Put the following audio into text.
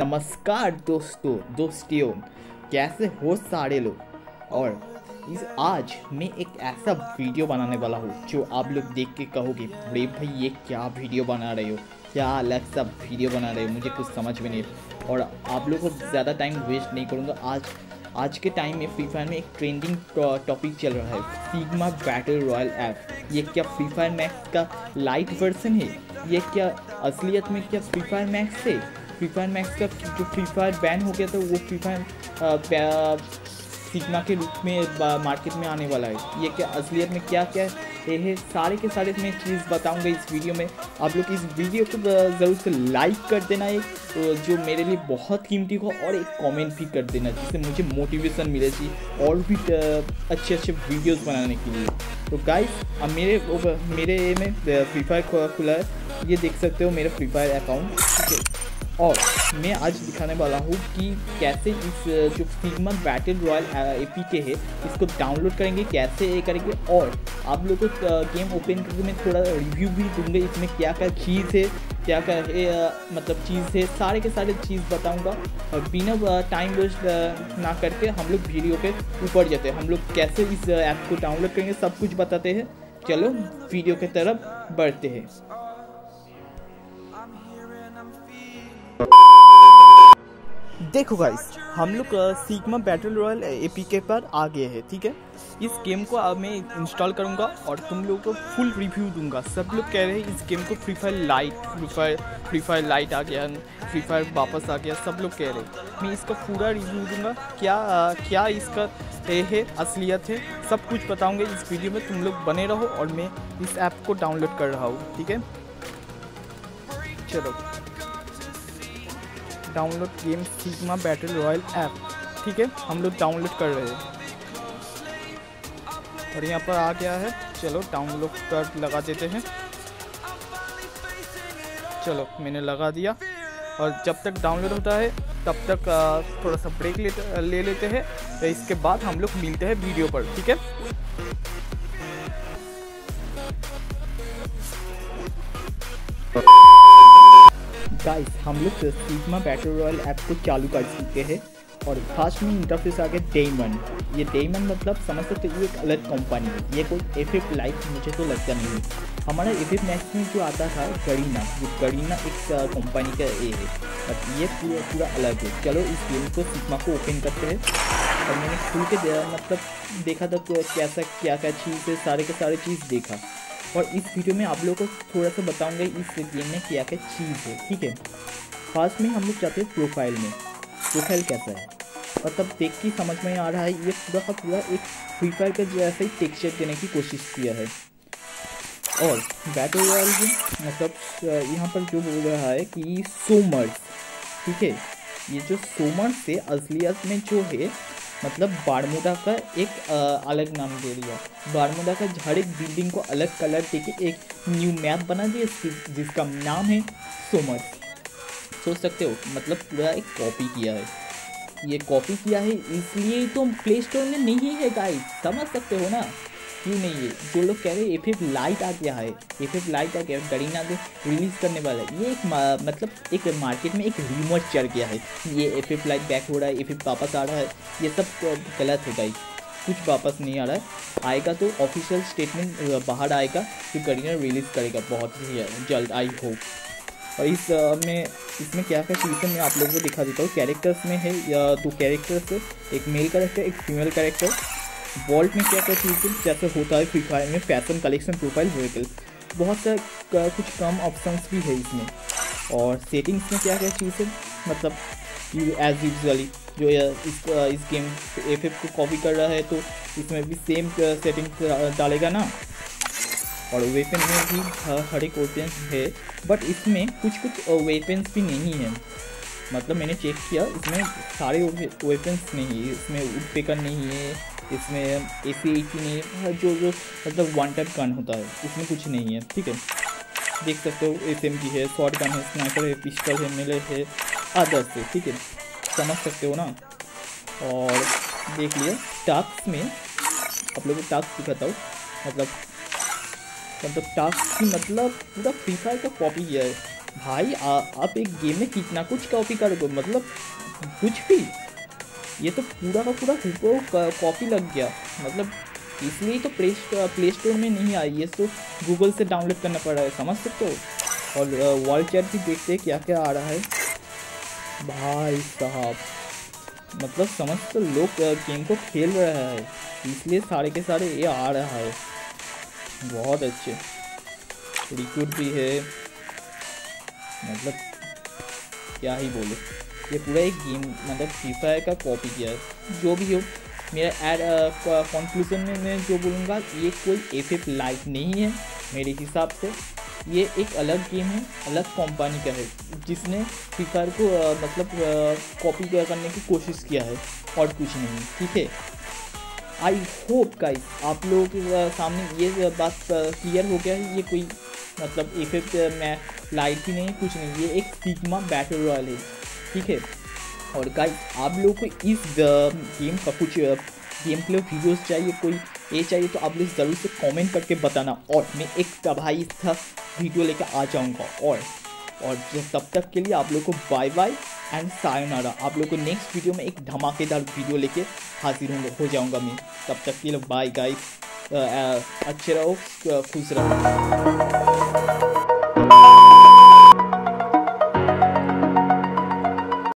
नमस्कार दोस्तों, दोस्तियों, कैसे हो सारे लोग? और इस आज मैं एक ऐसा वीडियो बनाने वाला हूँ, जो आप लोग देख के कहोगे, अरे भाई, ये क्या वीडियो बना रहे हो? क्या अलग सा वीडियो बना रहे हो? मुझे कुछ समझ में नहीं और आप लोग को ज़्यादा टाइम वेस्ट नहीं करूँगा। आज आज के टाइम में फ्री फायर में एक ट्रेंडिंग टॉपिक चल रहा है सिग्मा बैटल रॉयल ऐप ये क्या फ्री फायर मैक्स का लाइट वर्जन है? ये क्या असलियत में क्या फ्री फायर मैक्स है? फ्री फायर मैक्स का जो फ्री फायर बैन हो गया था, वो फ्री फायर सिग्मा के रूप में मार्केट में आने वाला है। ये क्या, असलियत में क्या क्या है ये सारे के सारे मैं चीज़ बताऊँगा इस वीडियो में। आप लोग इस वीडियो को ज़रूर से लाइक कर देना एक जो मेरे लिए बहुत कीमती हो, और एक कमेंट भी कर देना, जिससे मुझे मोटिवेशन मिले थी और भी अच्छे अच्छे वीडियोस बनाने के लिए। तो गाइस अब मेरे मेरे में फ्री फायर खुला है। ये देख सकते हो मेरा फ्री फायर अकाउंट और मैं आज दिखाने वाला हूँ कि कैसे इस जो Sigma Battle Royale A P K है इसको डाउनलोड करेंगे कैसे करेंगे और आप लोगों को गेम ओपन करके मैं थोड़ा रिव्यू भी दूँगा इसमें क्या क्या चीज़ है क्या क्या ए, मतलब चीज़ है सारे के सारे चीज़ बताऊँगा। और बिना टाइम वेस्ट ना करके हम लोग वीडियो के ऊपर जाते हैं। हम लोग कैसे इस ऐप को डाउनलोड करेंगे सब कुछ बताते हैं। चलो वीडियो की तरफ़ बढ़ते हैं। देखो गाइस हम लोग सीगमा बैटल रॉयल ए के पर आ गए हैं ठीक है? इस गेम को अब मैं इंस्टॉल करूँगा और तुम लोगों को फुल रिव्यू दूँगा। सब लोग कह रहे हैं इस गेम को Free Fire lite Free Fire Free Fire lite आ गया फ्री फायर वापस आ गया सब लोग कह रहे हैं। मैं इसका पूरा रिव्यू दूँगा क्या आ, क्या इसका ये है असलियत है सब कुछ बताऊँगा इस वीडियो में तुम लोग बने रहो और मैं इस ऐप को डाउनलोड कर रहा हूँ ठीक है? चलो। Download game Sigma Battle Royale app ठीक है? हम लोग डाउनलोड कर रहे हैं। और यहाँ पर आ गया है। चलो डाउनलोड कर लगा देते हैं। चलो मैंने लगा दिया। और जब तक डाउनलोड होता है तब तक थोड़ा सा ब्रेक ले, ले लेते हैं। इसके बाद हम लोग मिलते हैं वीडियो पर ठीक है? गाइस हम लोग सिग्मा बैटल रॉयल ऐप को चालू कर चुके हैं और फास्ट में इंटरफेस आ गया डेमन ये डेमन मतलब समझ सकते ये एक अलग कंपनी है। ये कोई एफ़ लाइफ मुझे तो लगता नहीं है। हमारा एफ़ मैक्स में जो आता था गरीना वो गरीना एक कंपनी का ए है। बट ये पूरा पूरा अलग है। चलो इस गेम को सिग्मा को ओपन करते हैं। और मैंने खुल के मतलब देखा था कैसा क्या क्या चीज़ है, सारे के सारे चीज़ देखा। और इस वीडियो में आप लोगों को थोड़ा सा बताऊँगा इस गेम में क्या क्या चीज़ है, ठीक है? फ़र्स्ट में हम लोग चाहते हैं प्रोफ़ाइल में। प्रोफ़ाइल कैसा है? और तब देख के समझ में आ रहा है, ये पूरा का पूरा एक फ्री फायर का जैसा ही टेक्सचर देने की कोशिश किया है। और बैटल रॉयल में मतलब यहाँ पर जो बोल रहा है कि सोमर्स ठीक है? ये जो सोमर्स से असलियत में जो है मतलब बारमूडा का एक अलग नाम दे दिया। बारमूडा का हर एक बिल्डिंग को अलग कलर देके एक न्यू मैप बना दिया जिसका नाम है सोमर सोच सकते हो मतलब पूरा एक कॉपी किया है। ये कॉपी किया है, इसलिए तो प्ले स्टोर में नहीं है गाइस समझ सकते हो ना? क्यों नहीं है? जो लोग कह रहे हैं एफ़ लाइट आ गया है। एफ़ लाइट आ गया गरीना के रिलीज़ करने वाला है। ये एक मतलब एक मार्केट में एक रीमोट चल गया है ये एफ़ लाइट बैक हो रहा है एफ़ वापस आ रहा है। ये सब गलत है कुछ वापस नहीं आ रहा है। आएगा तो ऑफिशियल स्टेटमेंट बाहर आएगा कि गरीना रिलीज़ करेगा बहुत ही जल्द आई होप और इस में, इसमें क्या क्या चीज़ है मैं आप लोगों को दिखा देता हूँ। कैरेक्टर्स में है दो कैरेक्टर्स एक मेल कैरेक्टर एक फीमेल कैरेक्टर वॉल्ट में क्या क्या चीज़ जैसे होता है, फ्री फायर में फ़ैशन कलेक्शन प्रोफ़ाइल व्हीकल बहुत सा कुछ कम ऑप्शंस भी है इसमें। और सेटिंग्स में क्या क्या चीज़ है मतलब एज यूजली जो इस इस गेम एफ़ को कॉपी कर रहा है तो इसमें भी सेम सेटिंग डालेगा ना? और वेपन में भी हर एक वेपन्स है बट इसमें कुछ कुछ वेपन्स भी नहीं है। मतलब मैंने चेक किया, इसमें सारे वेपन्स नहीं है, इसमें उड पेकर नहीं है इसमें ए सी नहीं है जो जो मतलब वन टाइप गन होता है। इसमें कुछ नहीं है ठीक है? देख सकते हो एस एम जी है शॉर्ट गन है स्नाइपर है पिस्टल है मिले है अदर्स है ठीक है? समझ सकते हो ना? और देख लिया टास्क में आप लोगों को टास्क दिखाता हूँ। मतलब मतलब टास्क की मतलब पूरा फ्री फायर का कॉपी है। भाई आ, आप एक गेम में कितना कुछ कॉपी करोगे? मतलब कुछ भी। ये तो पूरा का पूरा कॉपी लग गया। मतलब इसलिए तो प्ले प्ले स्टोर में नहीं आई, ये तो गूगल से डाउनलोड करना पड़ रहा है, समझ सकते हो? और वर्ल्ड चैट भी देखते हैं क्या क्या आ रहा है। भाई साहब मतलब समझ तो लोग गेम को खेल रहा है। इसलिए सारे के सारे ये आ रहा है। बहुत अच्छे। रिक्रूट भी है। मतलब क्या ही बोले। ये पूरा एक गेम मतलब फ्री फायर का कॉपी किया जो भी हो मेरा एड कंक्लूजन में मैं जो बोलूँगा ये कोई एफ़ एफ़ लाइट नहीं है मेरे हिसाब से। ये एक अलग गेम है अलग कंपनी का है जिसने फ्री फायर को आ, मतलब कॉपी करने की कोशिश किया है और कुछ नहीं ठीक है? आई होप गाइस आप लोगों के सामने ये बात क्लियर हो गया है। ये कोई मतलब इफ़ेक्ट में लाइट ही नहीं कुछ नहीं ये एक सिग्मा बैटल रॉयल है ठीक है? और गाइस आप लोगों को इस गेम का कुछ गेम प्ले वीडियोस चाहिए, कोई ये चाहिए तो आप लोग ज़रूर से कमेंट करके बताना। और मैं एक तबाही था वीडियो लेकर आ जाऊँगा। और और तब तक के लिए आप लोग को बाय बाय एंड सायोनारा आप लोग को नेक्स्ट वीडियो में एक धमाकेदार वीडियो लेके हाजिर होंगे, हो जाऊँगा मैं। तब तक के लिए बाय गाइस अच्छे रहो खुश रहो।